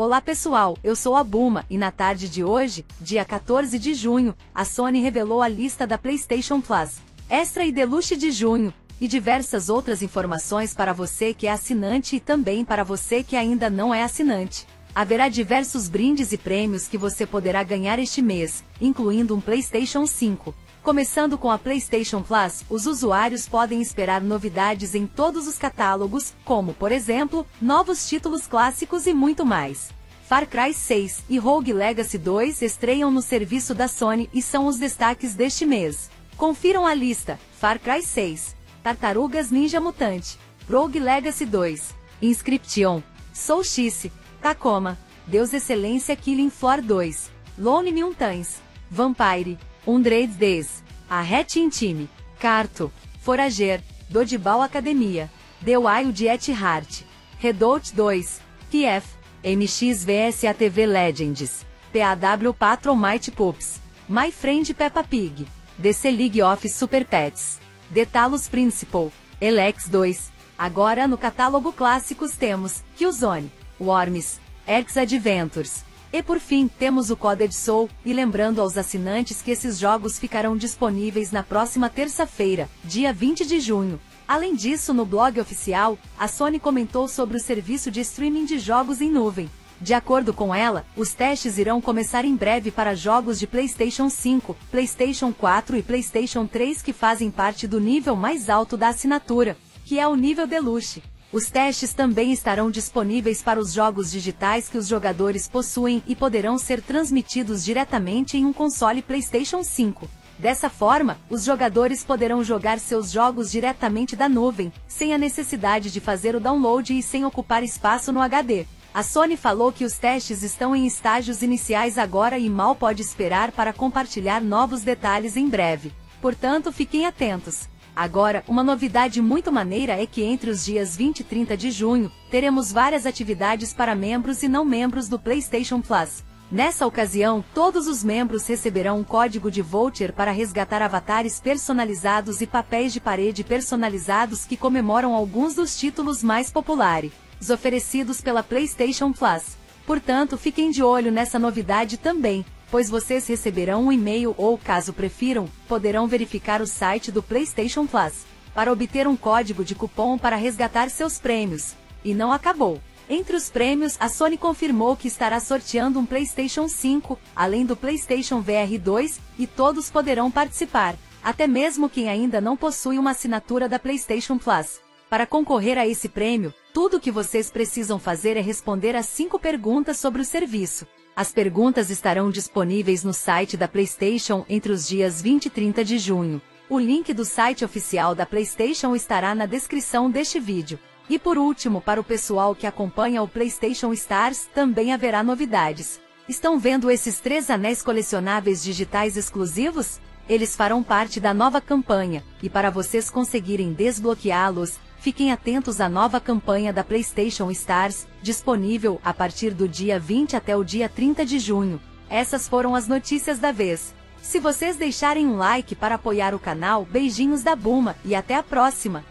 Olá pessoal, eu sou a Buma e na tarde de hoje, dia 14 de junho, a Sony revelou a lista da PlayStation Plus, Extra e Deluxe de junho, e diversas outras informações para você que é assinante e também para você que ainda não é assinante. Haverá diversos brindes e prêmios que você poderá ganhar este mês, incluindo um PlayStation 5. Começando com a PlayStation Plus, os usuários podem esperar novidades em todos os catálogos, como, por exemplo, novos títulos clássicos e muito mais. Far Cry 6 e Rogue Legacy 2 estreiam no serviço da Sony e são os destaques deste mês. Confiram a lista: Far Cry 6, Tartarugas Ninja Mutante, Rogue Legacy 2, Inscription, X, Tacoma, Deus Excelência Killing Floor 2, Lone Mountains, Vampire, Undrade Days, A Hatching Time, Carto, Forager, Dodgeball Academia, Wild at Heart, Redoubt 2, PF, MX vs ATV Legends, PAW Patrol Mighty Pups, My Friend Peppa Pig, DC League of Super Pets, The Talos Principal, Elex 2. Agora no catálogo clássicos temos Killzone, Worms, Erx Adventures, e por fim, temos o Coded Soul, e lembrando aos assinantes que esses jogos ficarão disponíveis na próxima terça-feira, dia 20 de junho. Além disso, no blog oficial, a Sony comentou sobre o serviço de streaming de jogos em nuvem. De acordo com ela, os testes irão começar em breve para jogos de PlayStation 5, PlayStation 4 e PlayStation 3 que fazem parte do nível mais alto da assinatura, que é o nível Deluxe. Os testes também estarão disponíveis para os jogos digitais que os jogadores possuem e poderão ser transmitidos diretamente em um console PlayStation 5. Dessa forma, os jogadores poderão jogar seus jogos diretamente da nuvem, sem a necessidade de fazer o download e sem ocupar espaço no HD. A Sony falou que os testes estão em estágios iniciais agora e mal pode esperar para compartilhar novos detalhes em breve. Portanto, fiquem atentos. Agora, uma novidade muito maneira é que entre os dias 20 e 30 de junho, teremos várias atividades para membros e não membros do PlayStation Plus. Nessa ocasião, todos os membros receberão um código de voucher para resgatar avatares personalizados e papéis de parede personalizados que comemoram alguns dos títulos mais populares oferecidos pela PlayStation Plus. Portanto, fiquem de olho nessa novidade também, pois vocês receberão um e-mail ou, caso prefiram, poderão verificar o site do PlayStation Plus para obter um código de cupom para resgatar seus prêmios. E não acabou. Entre os prêmios, a Sony confirmou que estará sorteando um PlayStation 5, além do PlayStation VR 2, e todos poderão participar, até mesmo quem ainda não possui uma assinatura da PlayStation Plus. Para concorrer a esse prêmio, tudo o que vocês precisam fazer é responder a cinco perguntas sobre o serviço. As perguntas estarão disponíveis no site da PlayStation entre os dias 20 e 30 de junho. O link do site oficial da PlayStation estará na descrição deste vídeo. E por último, para o pessoal que acompanha o PlayStation Stars, também haverá novidades. Estão vendo esses três anéis colecionáveis digitais exclusivos? Eles farão parte da nova campanha, e para vocês conseguirem desbloqueá-los, Fiquem atentos à nova campanha da PlayStation Stars, disponível a partir do dia 20 até o dia 30 de junho. Essas foram as notícias da vez. Se vocês deixarem um like para apoiar o canal, beijinhos da Buma e até a próxima!